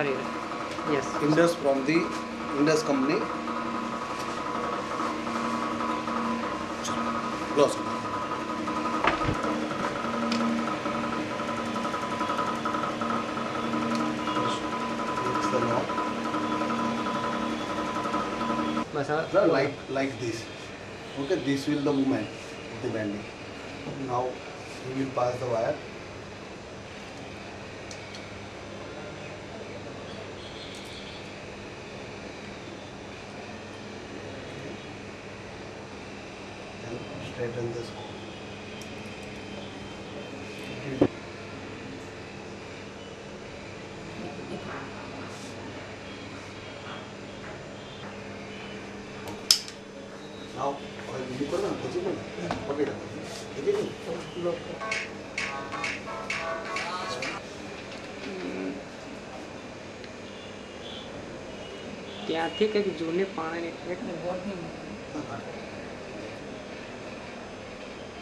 Harrier. Yes. Indus from the Indus company. Close. Sir, like like this. Okay, this will the movement of the bending. Now we will pass the wire. Then straighten the screw. Now, હવે બીજું કરો ને પછી કરો ને પકડી રાખો પકડી રાખો. ત્યાંથી કંઈક જૂની પાણીની એક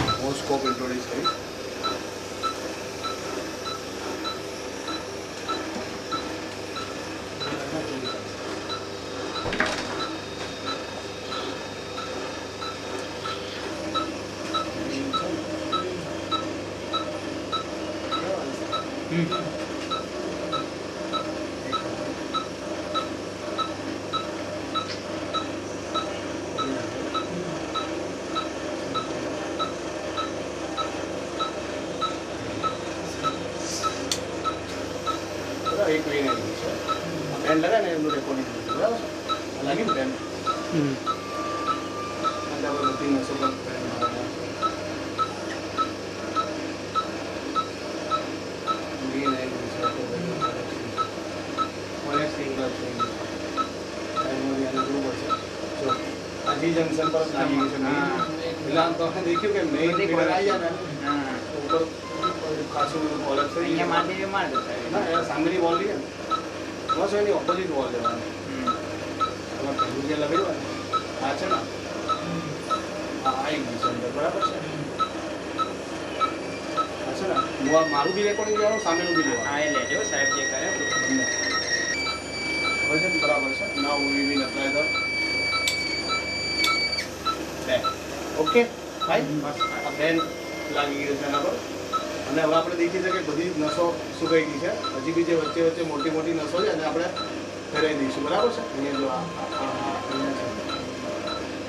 उसको स्कोप इंट्रोड्यूस करी కూడా అయిపోయిన రెండగా నేను రికార్డింగ్ కూడా అలాగే బ్రాండ్ అంటే తిన్న సూపర్ अजी जंक्शन पर देखियो कि मेन ऊपर ખાસું મોલક છે અહીંયા માંડવી માર્ગ થાય સામેની વોલ લઈએ બસ એની ઓપોઝિટ વોલ લેવાની પહેલું જે લગાવ્યું છે ને હા આ એક બરાબર છે? છે મારું બી રેકોર્ડિંગ લેવાનું સામેનું બી લેવાનું. હા એ લેજો સાહેબ જે કરે. હવે છે બરાબર છે? ના ઉવી બી નપ્લાય તો ઓકે ફાઈન બેન લાગી ગયું છે એના પર અને હવે આપણે દેખી શકીએ બધી નસો સુકાઈ ગઈ છે. હજી બી જે વચ્ચે વચ્ચે મોટી મોટી નસો છે અને આપણે ફેરવી દઈશું. બરાબર છે? અહીંયા જો આ